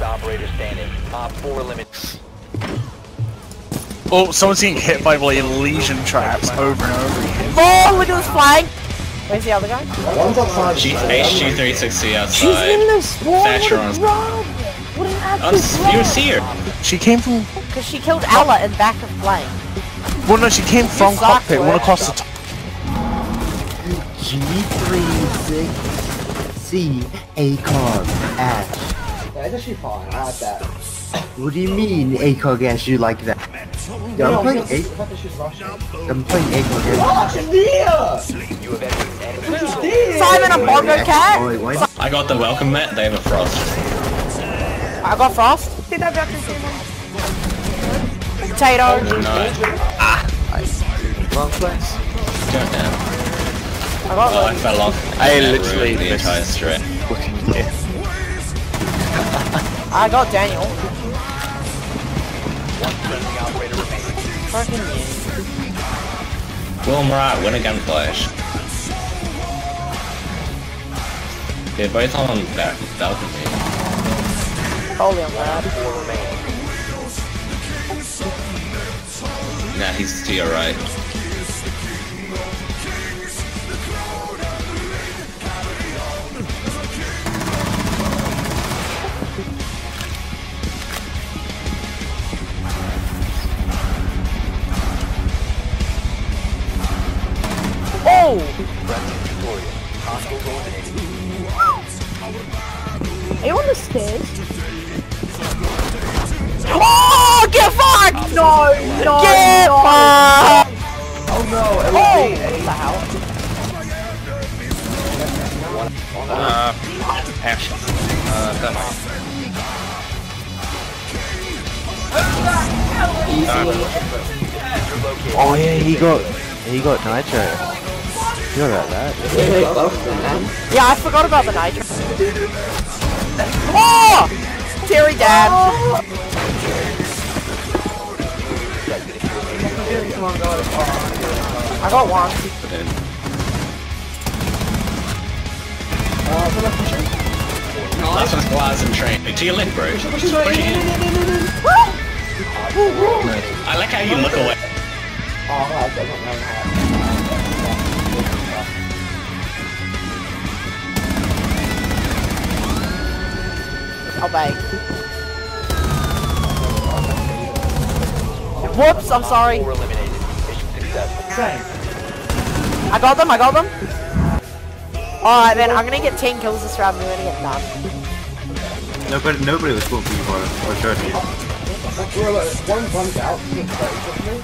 last operator standing. Op 4 eliminated. Oh, someone's getting hit by like lesion traps over and over again. Oh, look at this flying! Where's the other guy? One's outside. G HG360 outside. She's outside. in the spawn! Thatcher What on- What an absolute you see her. She came from. Because she killed Ela in back of flame. Well, no, she came from suck, cockpit, went across the top. G36C ACOG Ash. That's actually fine. I like that. What do you mean ACOG Ash? You like that? Yeah, I'm playing I A. thought this was Russian. I'm playing ACOG Ash. Oh, she's there! You have entered enemy She's zone. there! Simon, a bongo cat! Oh, wait, what? I got the welcome mat. They have a frost. I got frost. Potato. No. Wrong place. Go down. I got Oh, I fell off. I That literally ruined the missed- entire straight. Looking here. I got Daniel. One friendly operator remaining. Fucking you. Will Murat win a gun flash. They're both on that balcony. Holy on that. Four. Nah, he's to your right. Are you on the stairs? Oh! Get fucked! No! No! Get fucked! Oh no, it Oh! was me. What the hell? Uh, Ash. Uh, that might. Oh yeah, he got he got nitro. You know about that? Yeah, I forgot about the nitro. Oh! Terry dad. I got one. But then, last one's glass and train. To your left, bro. Push it in. I like how you look away. Oh, I don't know I'll bake. Whoops, I'm sorry. Four eliminated. Mission successful. Same. I got them, I got them. Alright then, I'm gonna get 10 kills this round, we're gonna get done. Nobody nobody was going for or showed me. We're one runs out. He's to me.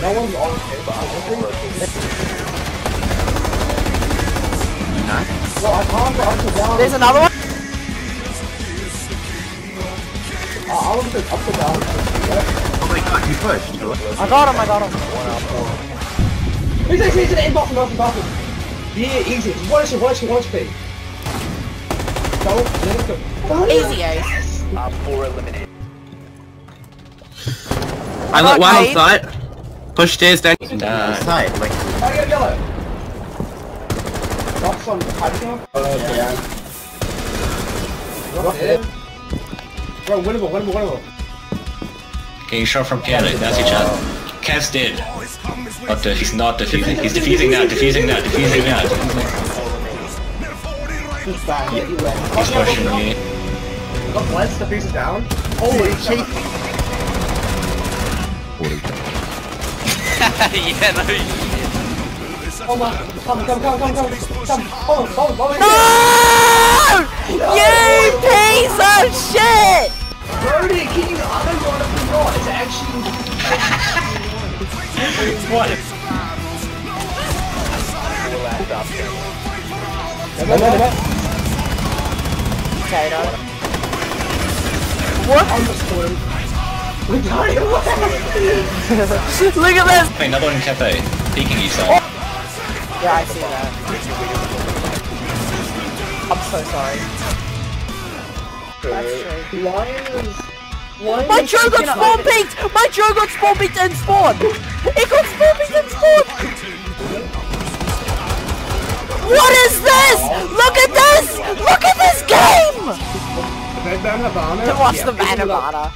No one's on here, but I'm just Well, I can't go up and down. There's another one. Uh, I want to go up and down. Oh my god, he pushed. I got him, I got him. He's in, he's in, in bottom, bottom, bottom. Yeah, easy. Just one HP, one HP, one HP. Go, let's go. Oh. Easy ace. Op 4 eliminated. I got one side. Push stairs down. Nah. Side, like I get a yellow. Rock's on hydrogen. Oh, yeah. Rock it. Bro, winnable, winnable, winnable. Getting shot from Canada. That's each other. Kev's dead. Not de- he's not defusing. He's defusing now. Defusing now. Defusing now. Just bang. Yeah, you win. He's pushing you. Got blessed, the piece is down. Holy shit. yeah, no. Oh on. No! You piece of shit! Brody, can you, I don't know if it's actually... What? No, no, no, no. What? We're dying. Look at this! Another one in cafe. Peeking you, son. Yeah, I see that. I'm so sorry. That's true. Lions. Lions. My Joe got spawn peaked! My Joe got spawn peaked and spawn! It got spawn peaked and spawn! What is this? Look at this! Look at this game! Red Band Havana. To watch yeah, the people man love- Havana.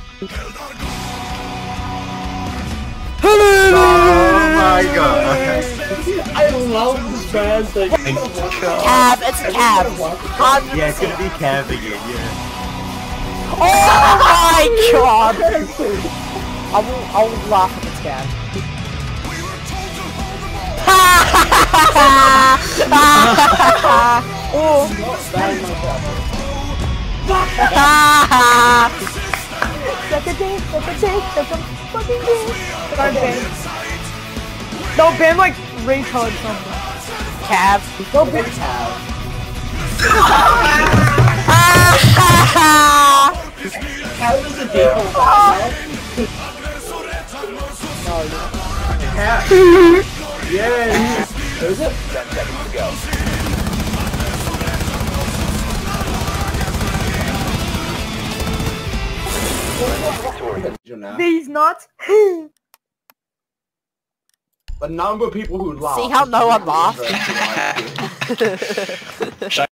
Oh my god. I love this band thing. Cav, it's a Cav. Hun- Yeah, it's gonna be Cav again, yeah. Oh my god! I will, I will laugh if it's Cav. oh. Suck a dick, suck a dick, suck a fucking dick. Sorry, Ben. No, Ben like retard something. Cav. No, Ben. How does the default band? Yeah. Who's it? 10 seconds to go. Victorious. Now. These nuts. The number of people who laugh. See how no one laughed? laughed?